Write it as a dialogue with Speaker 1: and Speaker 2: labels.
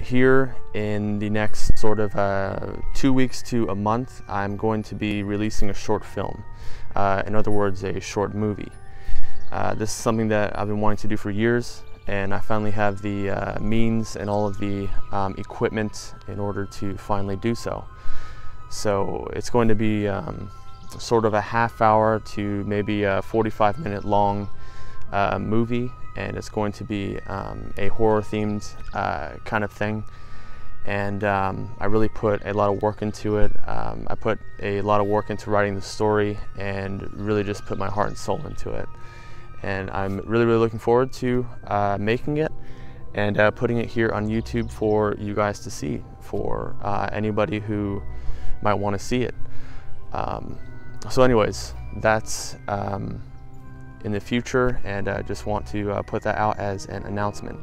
Speaker 1: here in the next sort of uh, two weeks to a month, I'm going to be releasing a short film. Uh, in other words, a short movie. Uh, this is something that I've been wanting to do for years, and I finally have the uh, means and all of the um, equipment in order to finally do so. So it's going to be um, sort of a half hour to maybe a 45 minute long uh, movie and it's going to be um, a horror themed uh, kind of thing and um, I really put a lot of work into it. Um, I put a lot of work into writing the story and really just put my heart and soul into it. And I'm really, really looking forward to uh, making it and uh, putting it here on YouTube for you guys to see, for uh, anybody who might want to see it. Um, so anyways, that's um, in the future and I just want to uh, put that out as an announcement.